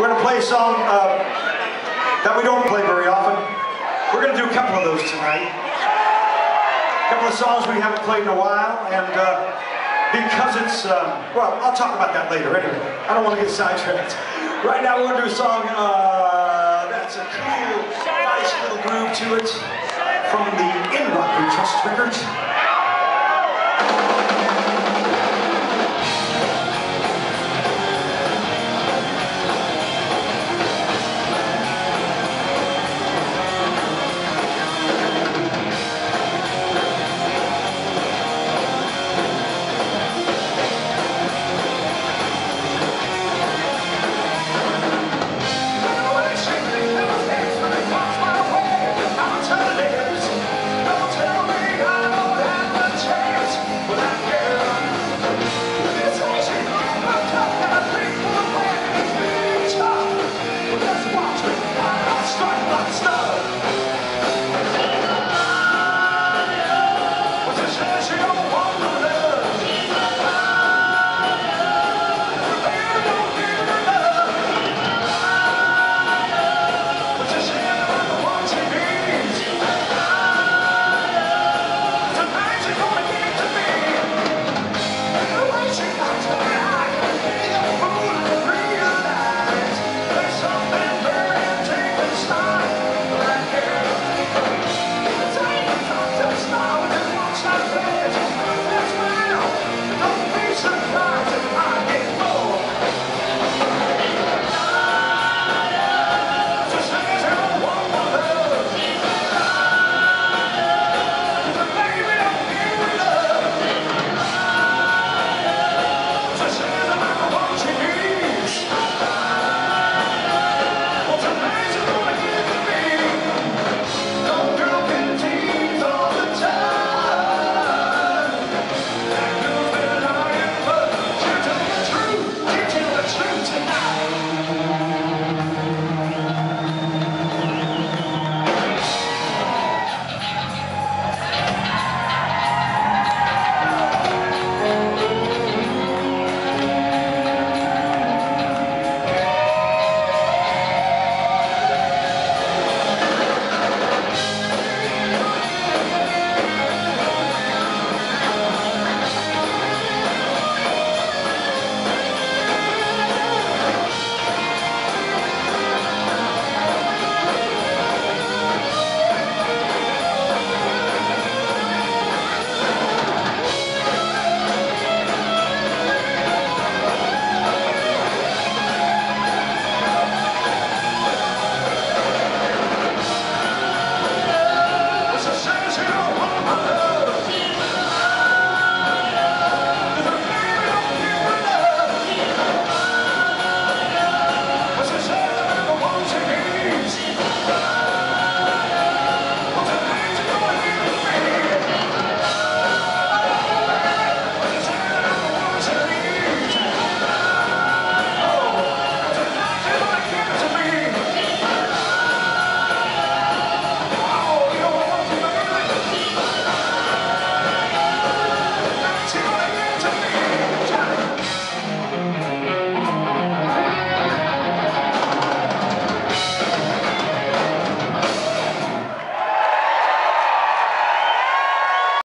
We're going to play a song uh, that we don't play very often. We're going to do a couple of those tonight. A couple of songs we haven't played in a while, and uh, because it's, uh, well, I'll talk about that later anyway. I don't want to get sidetracked. Right now we're going to do a song uh, that's a cool, nice little groove to it from the In Rock We Trust Records.